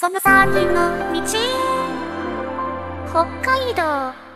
その先の道北海道。